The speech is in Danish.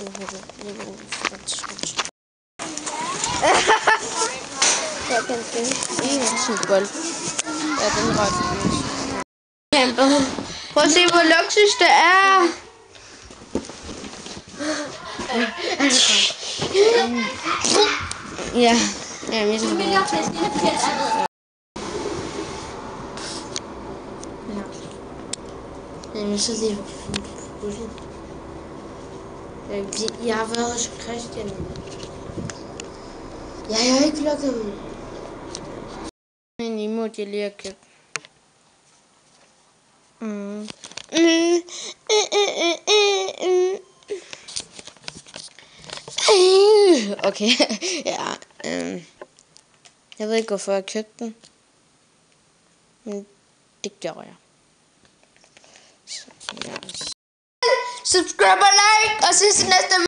Jeg kan finde. En til golf. Ja, den røg ret Kæmpe. Prøv at se, hvor luksus det er. Ja. Ja, jeg skal Jamen, så det jeg, jeg har været hos Christian. Jeg har ikke lukket dem. en emoji, jeg lige har købt. Mm. Mm. Øh, øh, øh, øh, øh. Øh, Okay, ja. øhm. Jeg ved ikke, hvorfor jeg købte den. Men det gjorde jeg. Så, ja. subscribe and like. I'll see you next time.